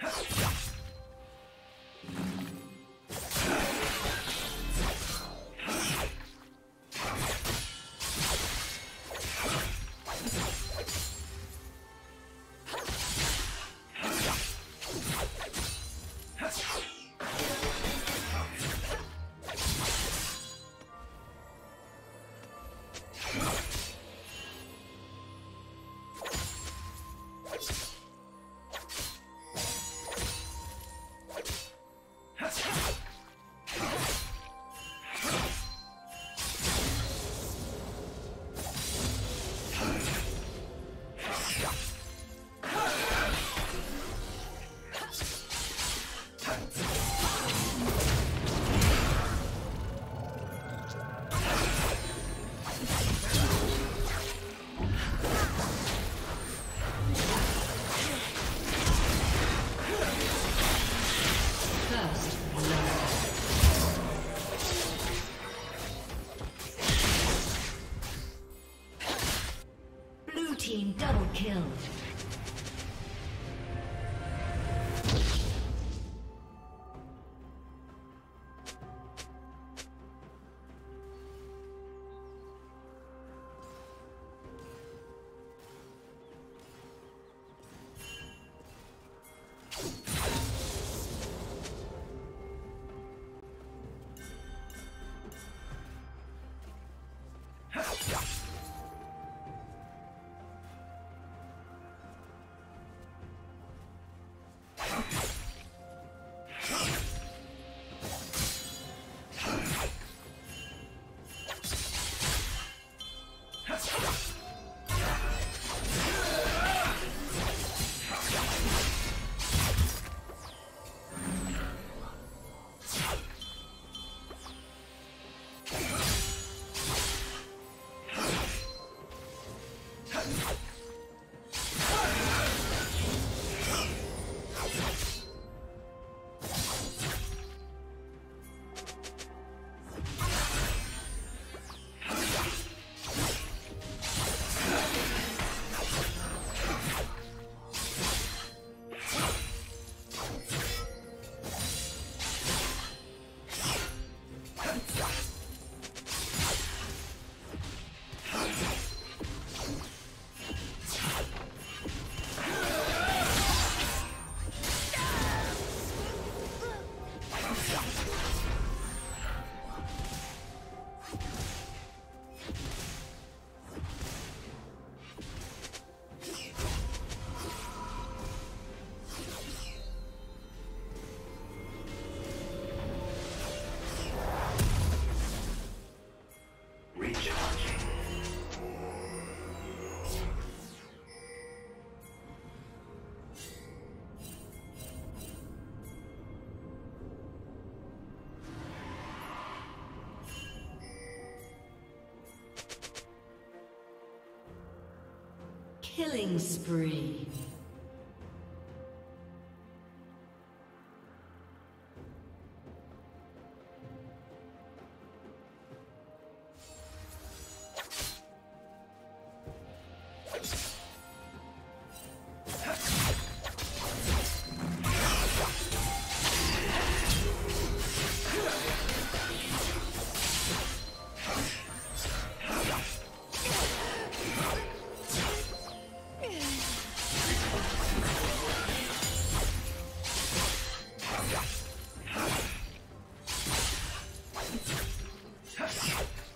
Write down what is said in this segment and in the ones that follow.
Huh. kill. Killing spree. Ha!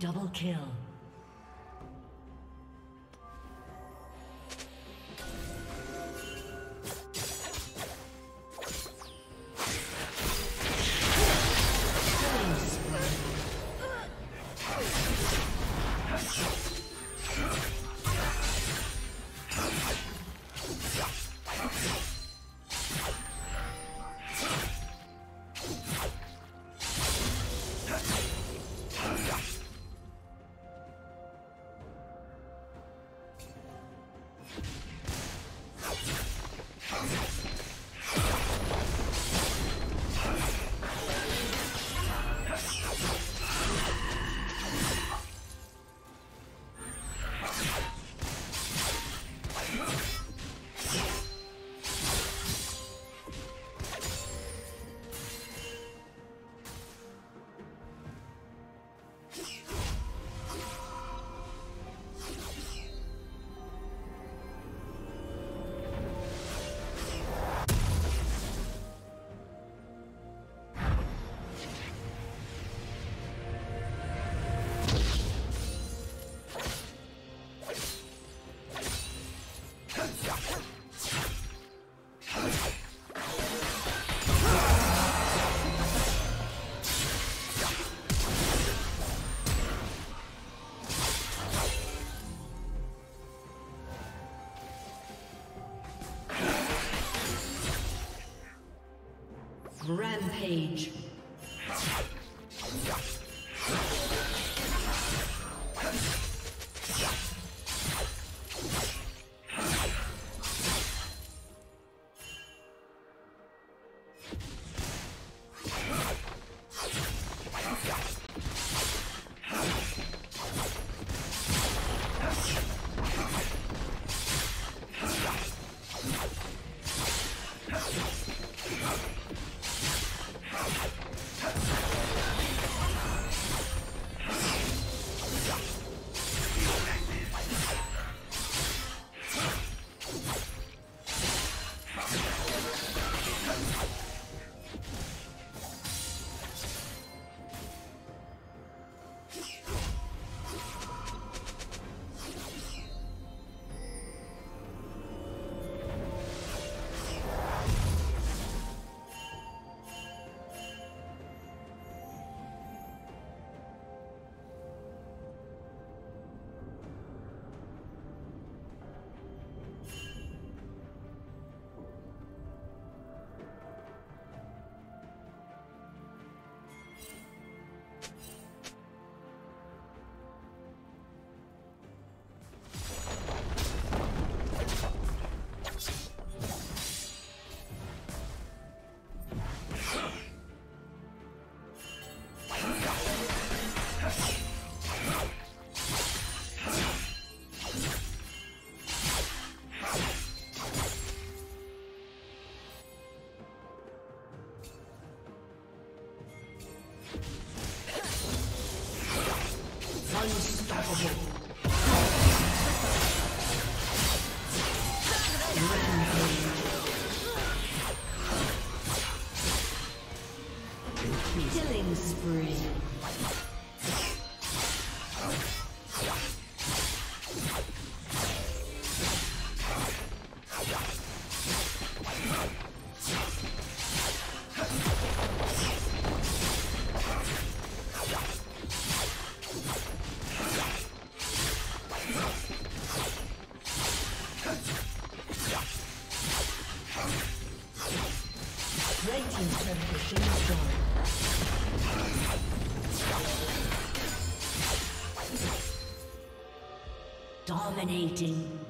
Double kill. Red Team's Dominating.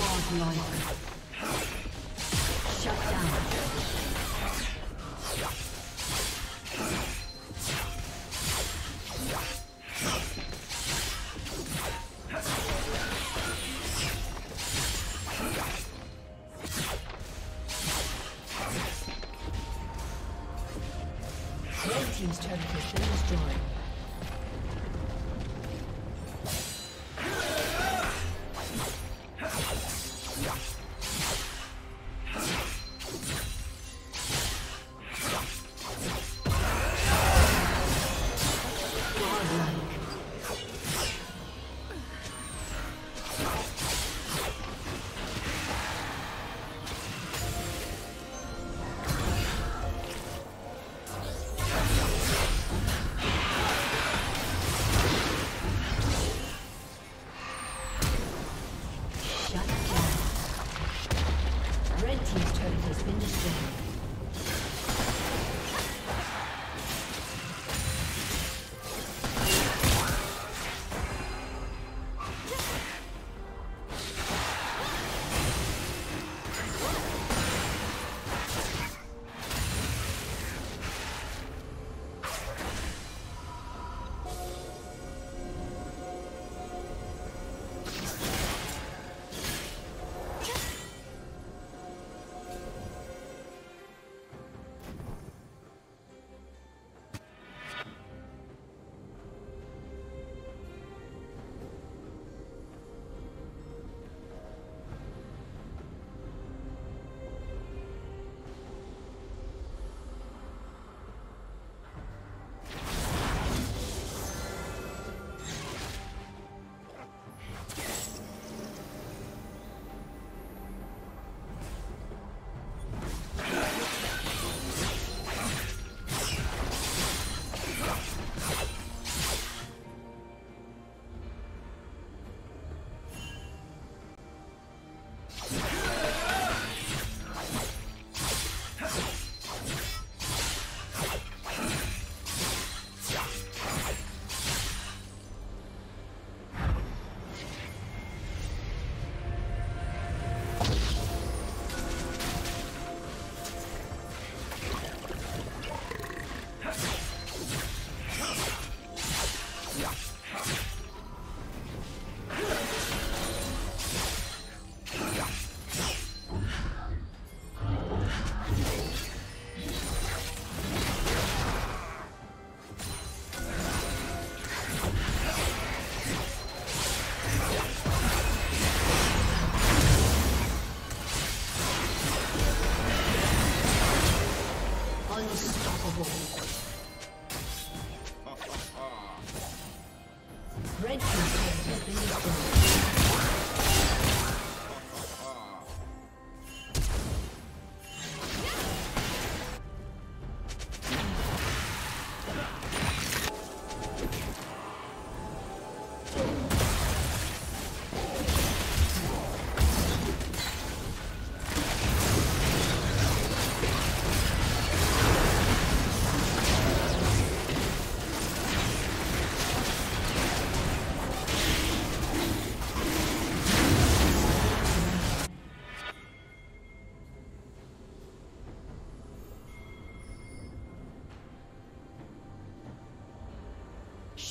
Godlike.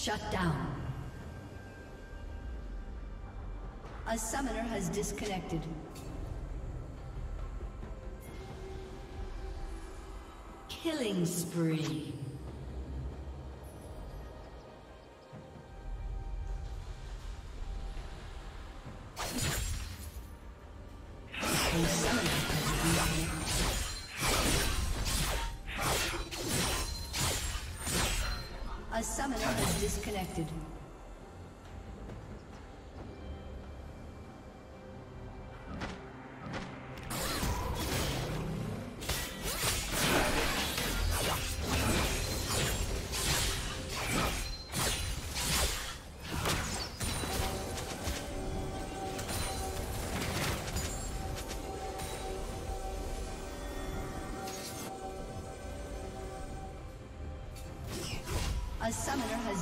Shut down. A summoner has disconnected. Killing spree.